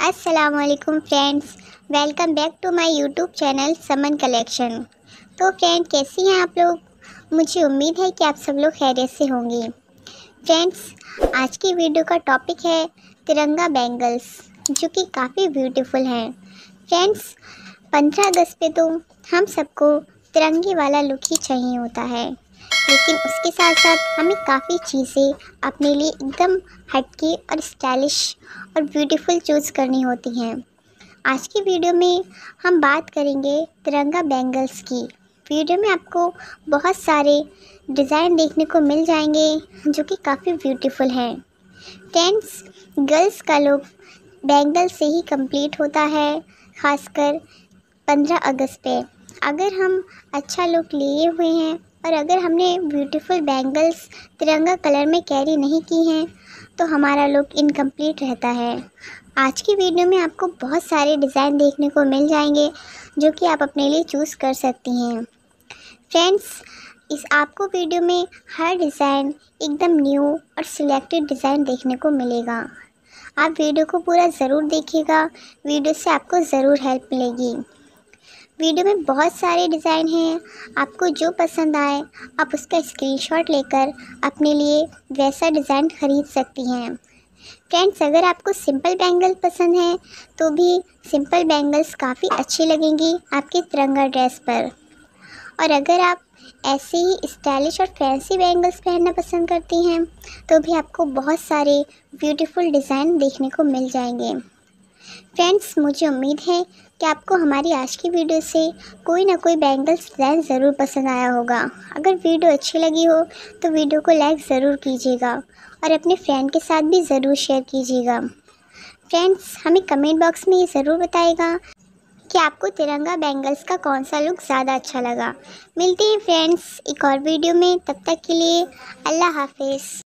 असलकुम friends welcome back to my YouTube channel Saman collection तो friend कैसी हैं आप लोग? मुझे उम्मीद है कि आप सब लोग खैरियत से होंगे। फ्रेंड्स आज की वीडियो का टॉपिक है तिरंगा बैंगल्स जो कि काफ़ी ब्यूटीफुल हैं। फ्रेंड्स पंद्रह अगस्त पे तो हम सबको तिरंगे वाला लुक ही चाहिए होता है। लेकिन उसके साथ साथ हमें काफ़ी चीज़ें अपने लिए एकदम हटके और स्टाइलिश और ब्यूटीफुल चूज़ करनी होती हैं। आज की वीडियो में हम बात करेंगे तिरंगा बैंगल्स की। वीडियो में आपको बहुत सारे डिज़ाइन देखने को मिल जाएँगे जो कि काफ़ी ब्यूटीफुल हैं। फ्रेंड्स गर्ल्स का लुक बैंगल से ही कंप्लीट होता है, खासकर पंद्रह अगस्त पे। अगर हम अच्छा लुक लिए हुए हैं और अगर हमने ब्यूटीफुल बैंगल्स तिरंगा कलर में कैरी नहीं की हैं तो हमारा लुक इनकम्प्लीट रहता है। आज की वीडियो में आपको बहुत सारे डिज़ाइन देखने को मिल जाएँगे, जो कि आप अपने लिए चूज़ कर सकती हैं। फ्रेंड्स इस आपको वीडियो में हर डिज़ाइन एकदम न्यू और सिलेक्टेड डिज़ाइन देखने को मिलेगा। आप वीडियो को पूरा ज़रूर देखिएगा वीडियो से आपको ज़रूर हेल्प मिलेगी। वीडियो में बहुत सारे डिज़ाइन हैं। आपको जो पसंद आए, आप उसका स्क्रीनशॉट लेकर अपने लिए वैसा डिज़ाइन ख़रीद सकती हैं। फ्रेंड्स अगर आपको सिंपल बैंगल पसंद है तो भी सिंपल बैंगल्स काफ़ी अच्छी लगेंगी आपके तिरंगा ड्रेस पर। और अगर आप ऐसे ही स्टाइलिश और फैंसी बैंगल्स पहनना पसंद करती हैं तो भी आपको बहुत सारे ब्यूटीफुल डिज़ाइन देखने को मिल जाएँगे। फ्रेंड्स मुझे उम्मीद है कि आपको हमारी आज की वीडियो से कोई ना कोई बैंगल्स डिज़ाइन ज़रूर पसंद आया होगा? अगर वीडियो अच्छी लगी हो तो वीडियो को लाइक ज़रूर कीजिएगा और अपने फ्रेंड के साथ भी ज़रूर शेयर कीजिएगा। फ्रेंड्स हमें कमेंट बॉक्स में ये ज़रूर बताएगा कि आपको तिरंगा बैंगल्स का कौन सा लुक ज़्यादा अच्छा लगा। मिलते हैं फ्रेंड्स एक और वीडियो में, तब तक के लिए अल्लाह हाफिज़।